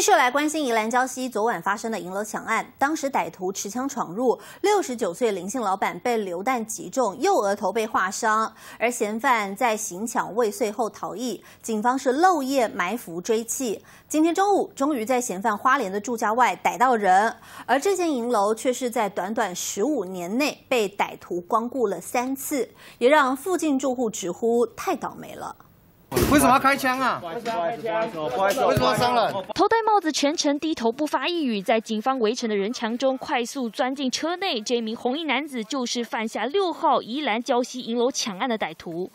继续来关心宜兰礁溪昨晚发生的银楼抢案，当时歹徒持枪闯入，六十九岁林姓老板被流弹击中，右额头被划伤，而嫌犯在行抢未遂后逃逸，警方是漏夜埋伏追缉。今天中午，终于在嫌犯花莲的住家外逮到人，而这间银楼却是在短短十五年内被歹徒光顾了三次，也让附近住户直呼太倒霉了。为什么要开枪啊？为什么要开枪？为什么伤人？头戴帽子，全程低头不发一语，在警方围成的人墙中快速钻进车内。这名红衣男子就是犯下六号宜兰礁溪银楼抢案的歹徒。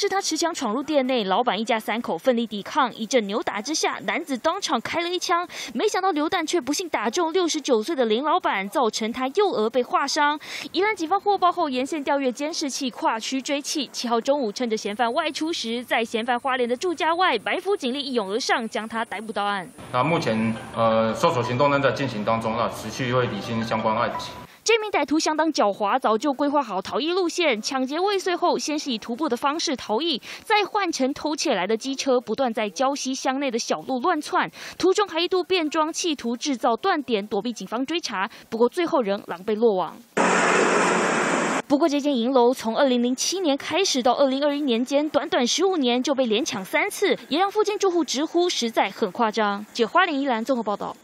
是他持枪闯入店内，老板一家三口奋力抵抗，一阵扭打之下，男子当场开了一枪，没想到流弹却不幸打中六十九岁的林老板，造成他右额被划伤。宜兰警方获报后，沿线调阅监视器，跨区追缉。七号中午，趁着嫌犯外出时，在嫌犯花莲的住家外，白府警力一涌而上，将他逮捕到案。那目前，呃，搜索行动仍在进行当中，那持续会理清相关案情。这名歹徒相当狡猾，早就规划好逃逸路线。抢劫未遂后，先是以徒步的方式逃逸，再换成偷窃来的机车，不断在礁溪乡内的小路乱窜。途中还一度变装，企图制造断点，躲避警方追查。不过最后仍狼狈落网。不过这间银楼从二零零七年开始到二零二一年间，短短十五年就被连抢三次，也让附近住户直呼实在很夸张。解花莲宜兰综合报道。